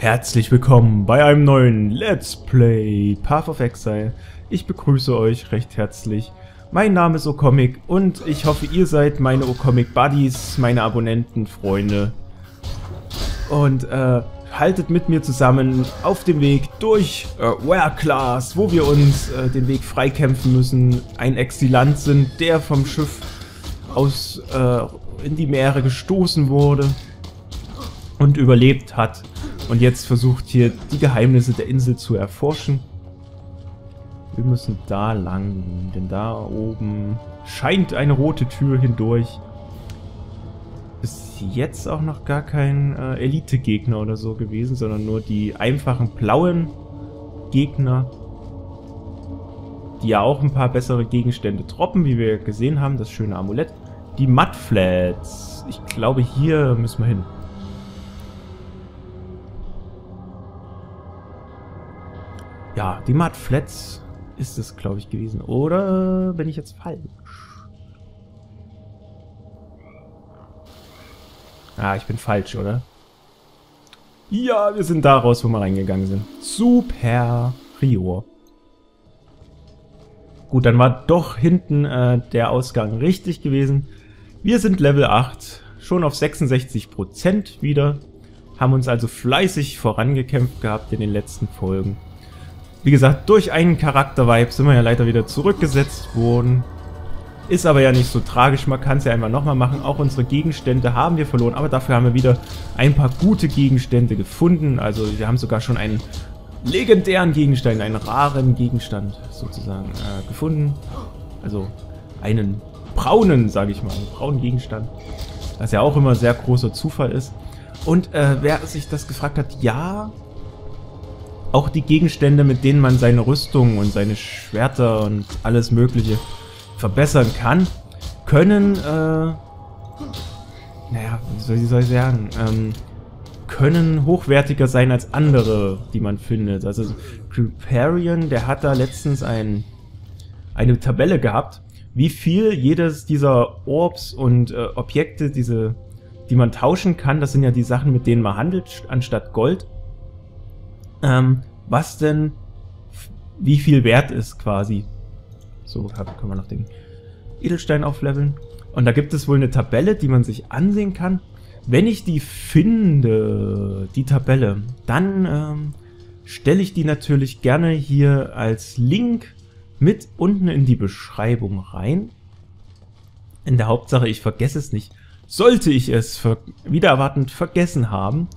Herzlich willkommen bei einem neuen Let's Play Path of Exile. Ich begrüße euch recht herzlich. Mein Name ist Ocomic und ich hoffe, ihr seid meine Ocomic Buddies, meine Abonnenten, Freunde. Und äh, haltet mit mir zusammen auf dem Weg durch äh, Ware Class, wo wir uns äh, den Weg freikämpfen müssen. Ein Exilant sind, der vom Schiff aus äh, in die Meere gestoßen wurde und überlebt hat und jetzt versucht hier die Geheimnisse der Insel zu erforschen. Wir müssen da lang, denn da oben scheint eine rote Tür hindurch. Bis jetzt auch noch gar kein äh, Elite-Gegner oder so gewesen, sondern nur die einfachen blauen Gegner, die ja auch ein paar bessere Gegenstände droppen, wie wir gesehen haben, das schöne Amulett. Die Mudflats. Ich glaube, hier müssen wir hin. Ja, die Mudflats ist es, glaube ich, gewesen. Oder bin ich jetzt falsch? Ah, ich bin falsch, oder? Ja, wir sind da raus, wo wir reingegangen sind. Super Rio. Gut, dann war doch hinten äh, der Ausgang richtig gewesen. Wir sind Level 8, schon auf 66% wieder. Haben uns also fleißig vorangekämpft gehabt in den letzten Folgen. Wie gesagt, durch einen Charakter-Vibe sind wir ja leider wieder zurückgesetzt worden. Ist aber ja nicht so tragisch, man kann es ja einfach nochmal machen. Auch unsere Gegenstände haben wir verloren, aber dafür haben wir wieder ein paar gute Gegenstände gefunden. Also wir haben sogar schon einen legendären Gegenstand, einen raren Gegenstand sozusagen äh, gefunden. Also einen braunen, sage ich mal, einen braunen Gegenstand. Was ja auch immer sehr großer Zufall ist. Und äh, wer sich das gefragt hat, ja, auch die Gegenstände, mit denen man seine Rüstung und seine Schwerter und alles mögliche verbessern kann, können, äh, naja, wie soll, ich, sagen, ähm, können hochwertiger sein als andere, die man findet. Also Creparian, der hat da letztens ein, eine Tabelle gehabt, wie viel jedes dieser Orbs und äh, Objekte, diese, die man tauschen kann, das sind ja die Sachen, mit denen man handelt, anstatt Gold, ähm, was denn wie viel wert ist quasi. So können wir noch den Edelstein aufleveln. Und da gibt es wohl eine Tabelle, die man sich ansehen kann. Wenn ich die finde, die Tabelle, dann ähm, stelle ich die natürlich gerne hier als Link mit unten in die Beschreibung rein. In der Hauptsache, ich vergesse es nicht. Sollte ich es wieder erwartend vergessen haben,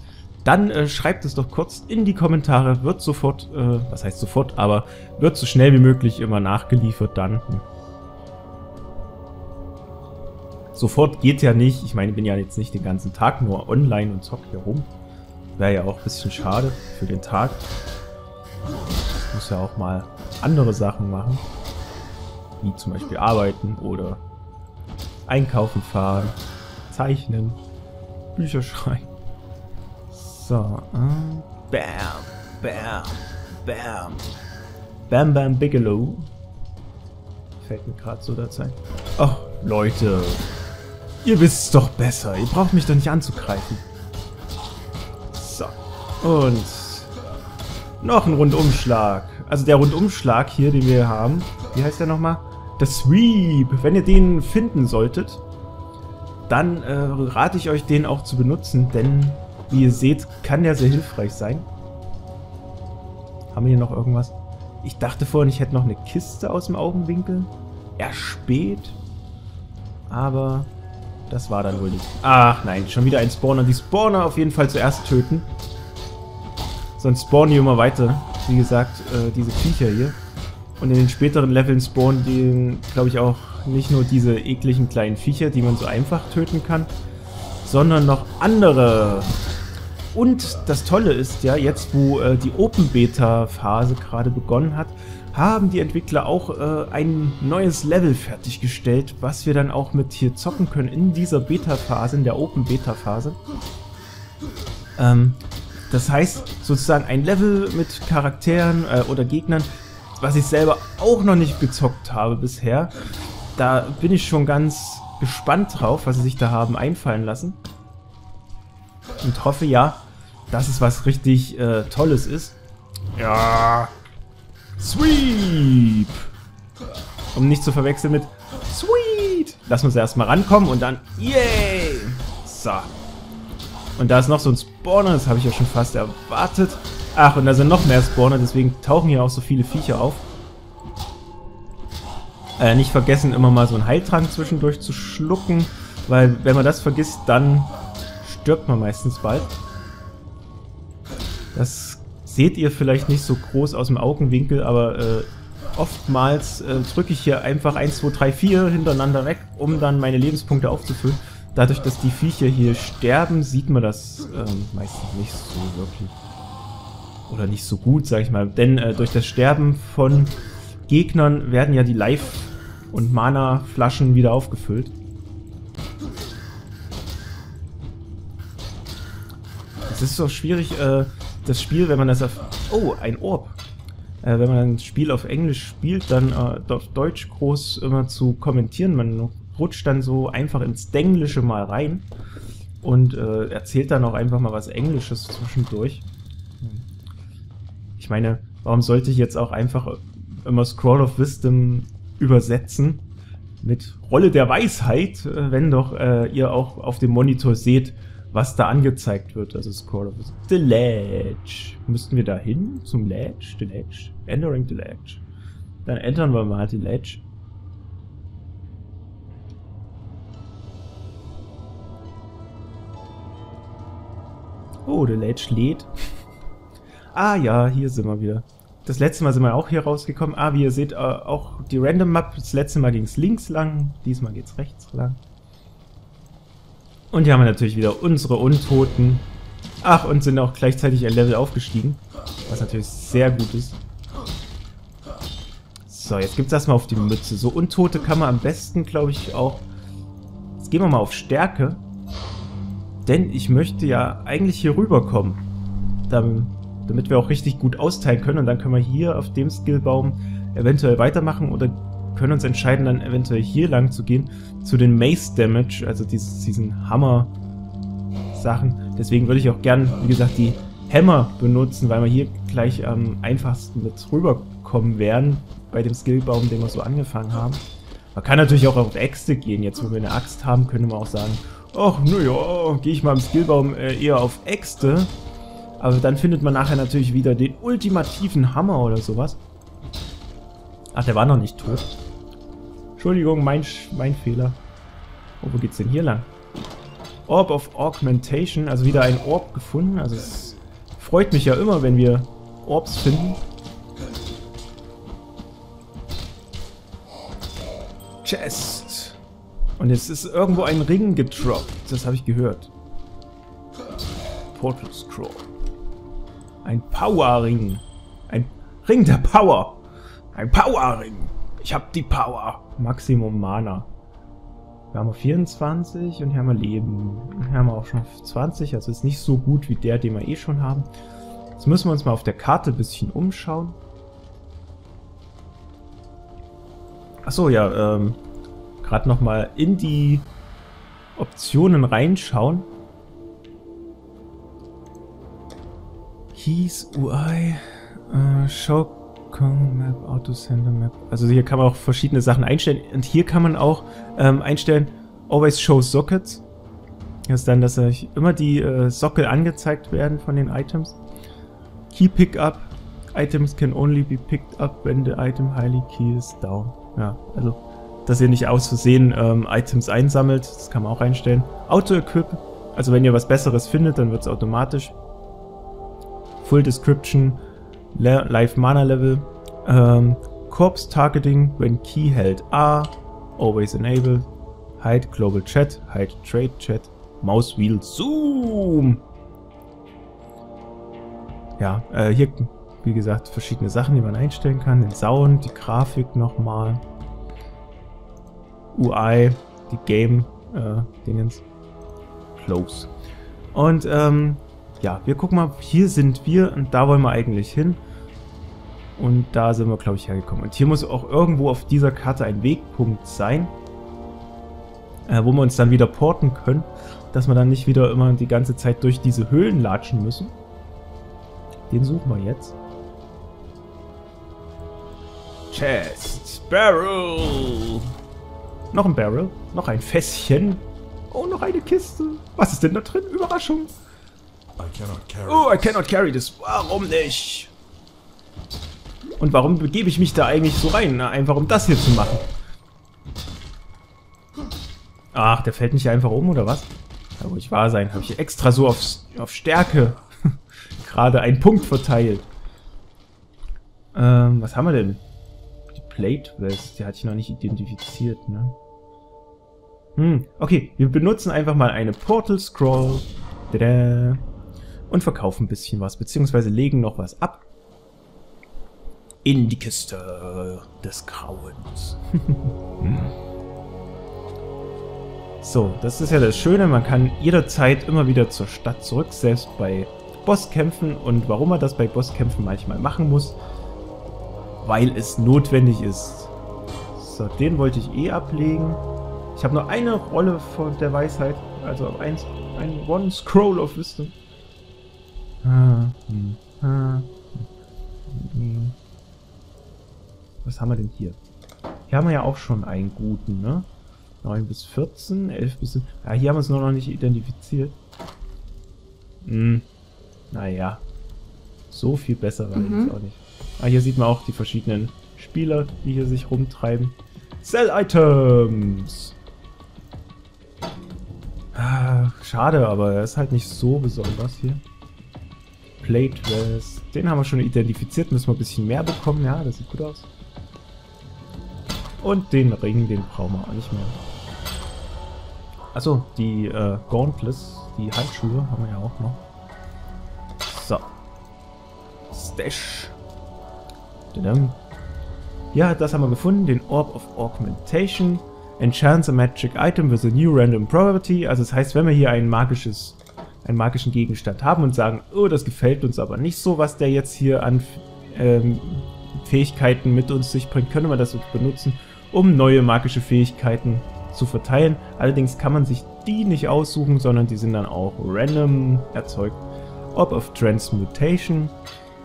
dann äh, schreibt es doch kurz in die Kommentare, wird sofort, äh, was heißt sofort, aber wird so schnell wie möglich immer nachgeliefert dann. Hm. Sofort geht ja nicht, ich meine, ich bin ja jetzt nicht den ganzen Tag nur online und zock hier rum. Wäre ja auch ein bisschen schade für den Tag. Ich muss ja auch mal andere Sachen machen. Wie zum Beispiel arbeiten oder einkaufen fahren, zeichnen, Bücher schreiben. So, äh, bam, bam, bam. Bam Bam Bigelow. Fällt mir gerade so dazu ein. Oh, Leute. Ihr wisst es doch besser. Ihr braucht mich doch nicht anzugreifen. So. Und noch ein Rundumschlag. Also der Rundumschlag hier, den wir haben. Wie heißt der nochmal? Der Sweep. Wenn ihr den finden solltet, dann äh, rate ich euch, den auch zu benutzen, denn wie ihr seht, kann der sehr hilfreich sein. Haben wir hier noch irgendwas? Ich dachte vorhin, ich hätte noch eine Kiste aus dem Augenwinkel. Erspäht. Aber das war dann wohl nicht. Ach nein, schon wieder ein Spawner. Die Spawner auf jeden Fall zuerst töten. Sonst spawnen die immer weiter. Wie gesagt, äh, diese Viecher hier. Und in den späteren Leveln spawnen die, glaube ich, auch nicht nur diese ekligen kleinen Viecher, die man so einfach töten kann, sondern noch andere und das Tolle ist ja, jetzt wo äh, die Open Beta Phase gerade begonnen hat, haben die Entwickler auch äh, ein neues Level fertiggestellt, was wir dann auch mit hier zocken können in dieser Beta Phase, in der Open Beta Phase. Ähm, das heißt sozusagen ein Level mit Charakteren äh, oder Gegnern, was ich selber auch noch nicht gezockt habe bisher. Da bin ich schon ganz gespannt drauf, was sie sich da haben einfallen lassen und hoffe ja, dass es was richtig äh, Tolles ist. Ja. Sweep. Um nicht zu verwechseln mit Sweet. Wir uns erstmal rankommen und dann Yay. So. Und da ist noch so ein Spawner, das habe ich ja schon fast erwartet. Ach, und da sind noch mehr Spawner, deswegen tauchen hier auch so viele Viecher auf. Äh, nicht vergessen, immer mal so einen Heiltrank zwischendurch zu schlucken, weil wenn man das vergisst, dann stirbt man meistens bald. Das seht ihr vielleicht nicht so groß aus dem Augenwinkel, aber äh, oftmals äh, drücke ich hier einfach 1, 2, 3, 4 hintereinander weg, um dann meine Lebenspunkte aufzufüllen. Dadurch, dass die Viecher hier sterben, sieht man das ähm, meistens nicht so wirklich. Oder nicht so gut, sag ich mal. Denn äh, durch das Sterben von Gegnern werden ja die Life- und Mana-Flaschen wieder aufgefüllt. Es ist so schwierig, äh, das Spiel, wenn man das auf... Oh, ein Orb. Äh, wenn man ein Spiel auf Englisch spielt, dann äh, auf Deutsch groß immer zu kommentieren. Man rutscht dann so einfach ins Denglische mal rein und äh, erzählt dann auch einfach mal was Englisches zwischendurch. Ich meine, warum sollte ich jetzt auch einfach immer Scroll of Wisdom übersetzen mit Rolle der Weisheit, äh, wenn doch äh, ihr auch auf dem Monitor seht, was da angezeigt wird. Also Scroll of Wisdom. The Ledge. Müssten wir da hin zum Ledge? The Ledge. Entering the Ledge. Dann entern wir mal die Ledge. Oh, der Ledge lädt. ah ja, hier sind wir wieder. Das letzte Mal sind wir auch hier rausgekommen. Ah, wie ihr seht, äh, auch die Random Map. Das letzte Mal ging es links lang, diesmal geht es rechts lang. Und hier haben wir natürlich wieder unsere Untoten. Ach, und sind auch gleichzeitig ein Level aufgestiegen. Was natürlich sehr gut ist. So, jetzt gibt es erstmal auf die Mütze. So Untote kann man am besten, glaube ich, auch... Jetzt gehen wir mal auf Stärke. Denn ich möchte ja eigentlich hier rüberkommen. Damit wir auch richtig gut austeilen können. Und dann können wir hier auf dem Skillbaum eventuell weitermachen oder können uns entscheiden, dann eventuell hier lang zu gehen. Zu den Mace Damage, also dieses, diesen Hammer-Sachen. Deswegen würde ich auch gern, wie gesagt, die Hammer benutzen, weil wir hier gleich am einfachsten mit rüberkommen werden. Bei dem Skillbaum, den wir so angefangen haben. Man kann natürlich auch auf Äxte gehen. Jetzt, wo wir eine Axt haben, können wir auch sagen, ach, naja, gehe ich mal im Skillbaum äh, eher auf Äxte. Aber dann findet man nachher natürlich wieder den ultimativen Hammer oder sowas. Ach, der war noch nicht tot. Entschuldigung, mein, mein Fehler. Oh, wo geht's denn hier lang? Orb of Augmentation, also wieder ein Orb gefunden. Also es freut mich ja immer, wenn wir Orbs finden. Chest. Und jetzt ist irgendwo ein Ring gedroppt. Das habe ich gehört. Portal Scroll. Ein Power Ring. Ein Ring der Power. Ein Power Ring. Ich habe die Power. Maximum Mana. Wir haben 24 und hier haben wir Leben. Hier haben wir auch schon 20, also ist nicht so gut wie der, den wir eh schon haben. Jetzt müssen wir uns mal auf der Karte ein bisschen umschauen. Achso, ja, ähm, gerade nochmal in die Optionen reinschauen. Keys, UI, äh, Show Map, Autosender Map. Also hier kann man auch verschiedene Sachen einstellen. Und hier kann man auch ähm, einstellen, Always Show Sockets. Das ist dann, dass euch immer die äh, Sockel angezeigt werden von den Items. Key Pickup. Items can only be picked up when the item highly key is down. Ja, also, dass ihr nicht aus Versehen ähm, Items einsammelt, das kann man auch einstellen. Auto-Equip, also wenn ihr was Besseres findet, dann wird es automatisch. Full Description, Le Live Mana Level, ähm, Corpse Targeting, when Key held A, Always Enable, Hide Global Chat, Hide Trade Chat, Mouse Wheel Zoom. Ja, äh, hier, wie gesagt, verschiedene Sachen, die man einstellen kann. Den Sound, die Grafik nochmal. UI, die Game-Dingens. Äh, Close. Und, ähm, ja, wir gucken mal, hier sind wir und da wollen wir eigentlich hin. Und da sind wir, glaube ich, hergekommen. Und hier muss auch irgendwo auf dieser Karte ein Wegpunkt sein, äh, wo wir uns dann wieder porten können, dass wir dann nicht wieder immer die ganze Zeit durch diese Höhlen latschen müssen. Den suchen wir jetzt. Chest. Barrel. Noch ein Barrel. Noch ein Fässchen. Oh, noch eine Kiste. Was ist denn da drin? Überraschung. Oh, I cannot carry this. Warum nicht? Und warum begebe ich mich da eigentlich so rein? Na, einfach um das hier zu machen. Ach, der fällt nicht einfach um, oder was? Kann ruhig wahr sein. Habe ich extra so auf, auf Stärke gerade einen Punkt verteilt. Ähm, was haben wir denn? Die Plate West, die hatte ich noch nicht identifiziert, ne? Hm, okay, wir benutzen einfach mal eine Portal Scroll. Tada, und verkaufen ein bisschen was, beziehungsweise legen noch was ab. In die Kiste des Grauens. so, das ist ja das Schöne, man kann jederzeit immer wieder zur Stadt zurück, selbst bei Bosskämpfen. Und warum man das bei Bosskämpfen manchmal machen muss, weil es notwendig ist. So, den wollte ich eh ablegen. Ich habe nur eine Rolle von der Weisheit, also eins, ein One Scroll of Wisdom. Was haben wir denn hier? Hier haben wir ja auch schon einen guten, ne? 9 bis 14, 11 bis... Ja, hier haben wir es noch nicht identifiziert. Hm. Naja. So viel besser war mhm. jetzt auch nicht. Ah, hier sieht man auch die verschiedenen Spieler, die hier sich rumtreiben. Sell-Items! Ah, schade, aber er ist halt nicht so besonders hier. Plate Vest. Den haben wir schon identifiziert. Müssen wir ein bisschen mehr bekommen. Ja, das sieht gut aus. Und den Ring, den brauchen wir auch nicht mehr. Achso, die äh, Gauntlets, die Handschuhe haben wir ja auch noch. So. Stash. Ja, das haben wir gefunden. Den Orb of Augmentation. Enchants a magic item with a new random property. Also das heißt, wenn wir hier ein magisches einen magischen Gegenstand haben und sagen, oh, das gefällt uns aber nicht so, was der jetzt hier an ähm, Fähigkeiten mit uns sich bringt, können wir das benutzen, um neue magische Fähigkeiten zu verteilen. Allerdings kann man sich die nicht aussuchen, sondern die sind dann auch random erzeugt. Orb of Transmutation.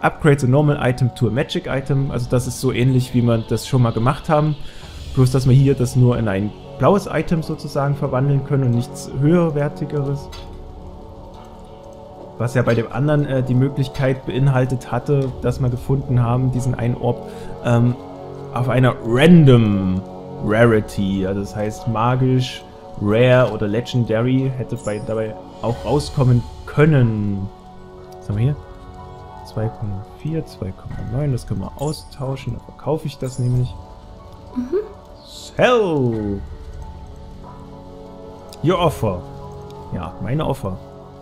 Upgrades a normal item to a magic item. Also das ist so ähnlich, wie wir das schon mal gemacht haben. Bloß, dass wir hier das nur in ein blaues Item sozusagen verwandeln können und nichts höherwertigeres was ja bei dem anderen äh, die Möglichkeit beinhaltet hatte, dass wir gefunden haben, diesen einen Orb ähm, auf einer Random Rarity, also das heißt magisch, Rare oder Legendary, hätte bei, dabei auch rauskommen können. Was haben wir hier? 2,4, 2,9, das können wir austauschen, dann verkaufe ich das nämlich. Mhm. Sell! Your offer. Ja, meine Offer.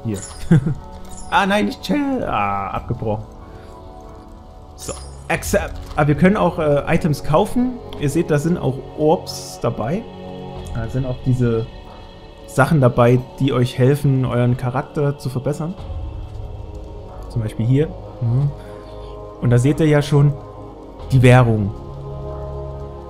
Hier. Ah, nein, nicht chill. Ah, abgebrochen. So, accept. Ah, wir können auch äh, Items kaufen. Ihr seht, da sind auch Orbs dabei. Da sind auch diese Sachen dabei, die euch helfen, euren Charakter zu verbessern. Zum Beispiel hier. Mhm. Und da seht ihr ja schon die Währung.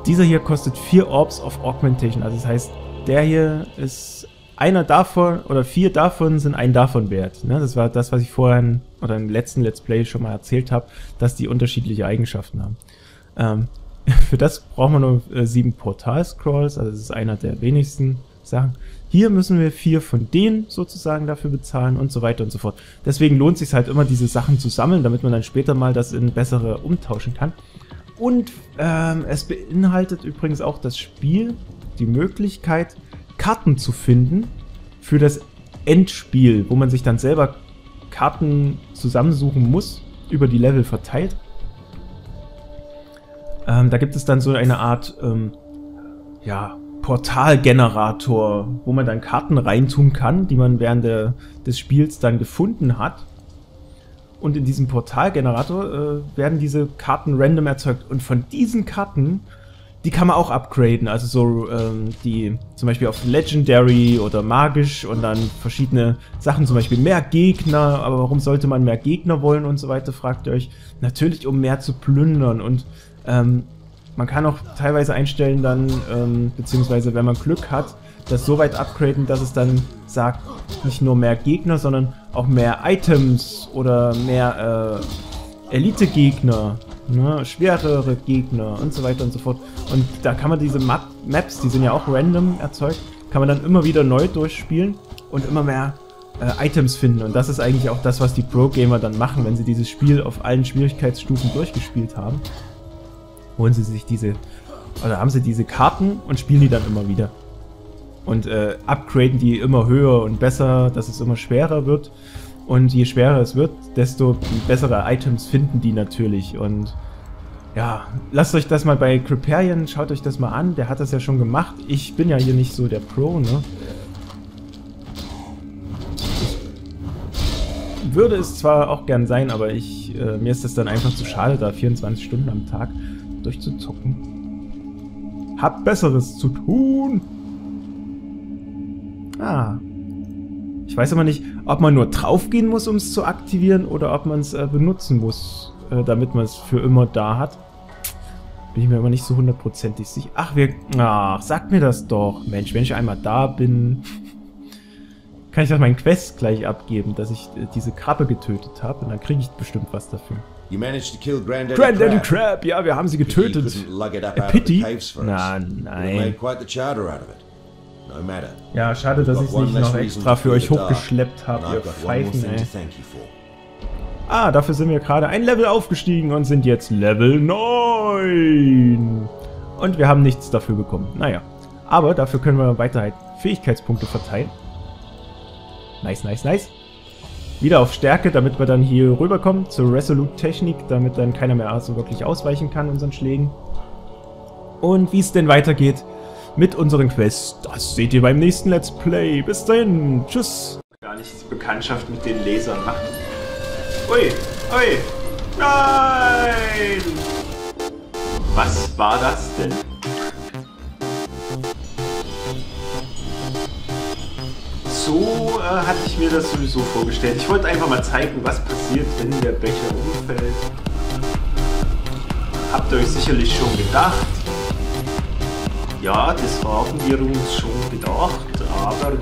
Dieser hier kostet 4 Orbs of Augmentation. Also das heißt, der hier ist einer davon oder vier davon sind ein davon wert. Ne? Das war das, was ich vorhin oder im letzten Let's Play schon mal erzählt habe, dass die unterschiedliche Eigenschaften haben. Ähm, für das brauchen wir nur äh, sieben Portal-Scrolls, also das ist einer der wenigsten Sachen. Hier müssen wir vier von denen sozusagen dafür bezahlen und so weiter und so fort. Deswegen lohnt es sich halt immer, diese Sachen zu sammeln, damit man dann später mal das in bessere umtauschen kann. Und ähm, es beinhaltet übrigens auch das Spiel die Möglichkeit, Karten zu finden für das Endspiel, wo man sich dann selber Karten zusammensuchen muss, über die Level verteilt. Ähm, da gibt es dann so eine Art ähm, ja, Portalgenerator, wo man dann Karten reintun kann, die man während der, des Spiels dann gefunden hat. Und in diesem Portalgenerator äh, werden diese Karten random erzeugt. Und von diesen Karten die kann man auch upgraden, also so ähm, die zum Beispiel auf Legendary oder magisch und dann verschiedene Sachen, zum Beispiel mehr Gegner, aber warum sollte man mehr Gegner wollen und so weiter, fragt ihr euch. Natürlich, um mehr zu plündern. Und ähm, man kann auch teilweise einstellen dann, ähm, beziehungsweise wenn man Glück hat, das so weit upgraden, dass es dann sagt, nicht nur mehr Gegner, sondern auch mehr Items oder mehr äh, Elite-Gegner, ne, schwerere Gegner und so weiter und so fort. Und da kann man diese Map Maps, die sind ja auch random erzeugt, kann man dann immer wieder neu durchspielen und immer mehr äh, Items finden. Und das ist eigentlich auch das, was die Pro-Gamer dann machen, wenn sie dieses Spiel auf allen Schwierigkeitsstufen durchgespielt haben. Holen sie sich diese, oder haben sie diese Karten und spielen die dann immer wieder. Und äh, upgraden die immer höher und besser, dass es immer schwerer wird. Und je schwerer es wird, desto bessere Items finden die natürlich. Und ja, lasst euch das mal bei Creparian, schaut euch das mal an. Der hat das ja schon gemacht. Ich bin ja hier nicht so der Pro, ne? Würde es zwar auch gern sein, aber ich, äh, mir ist es dann einfach zu schade, da 24 Stunden am Tag durchzuzocken. Hab Besseres zu tun! Ah. Ich weiß aber nicht, ob man nur draufgehen muss, um es zu aktivieren, oder ob man es äh, benutzen muss, äh, damit man es für immer da hat. Bin ich mir aber nicht so hundertprozentig sicher. Ach, wir... Ach, sagt mir das doch. Mensch, wenn ich einmal da bin, kann ich doch meinen Quest gleich abgeben, dass ich äh, diese Krabbe getötet habe. Und dann kriege ich bestimmt was dafür. You managed to kill Granddaddy, Granddaddy Crab. Crab, ja, wir haben sie getötet. Pity Äh, Pity? Na, nein. Ja, schade, dass ich es nicht noch extra für euch hochgeschleppt habe, ihr Pfeifen, ey. Ah, dafür sind wir gerade ein Level aufgestiegen und sind jetzt Level 9. Und wir haben nichts dafür bekommen. Naja. Aber dafür können wir weiter Fähigkeitspunkte verteilen. Nice, nice, nice. Wieder auf Stärke, damit wir dann hier rüberkommen zur Resolute-Technik, damit dann keiner mehr so wirklich ausweichen kann unseren Schlägen. Und wie es denn weitergeht mit unseren Quests, das seht ihr beim nächsten Let's Play. Bis dahin, tschüss. Gar nicht Bekanntschaft mit den Lasern machen. Ui, ui, nein! Was war das denn? So äh, hatte ich mir das sowieso vorgestellt. Ich wollte einfach mal zeigen, was passiert, wenn der Becher umfällt. Habt ihr euch sicherlich schon gedacht. Ja, das haben wir uns schon gedacht, aber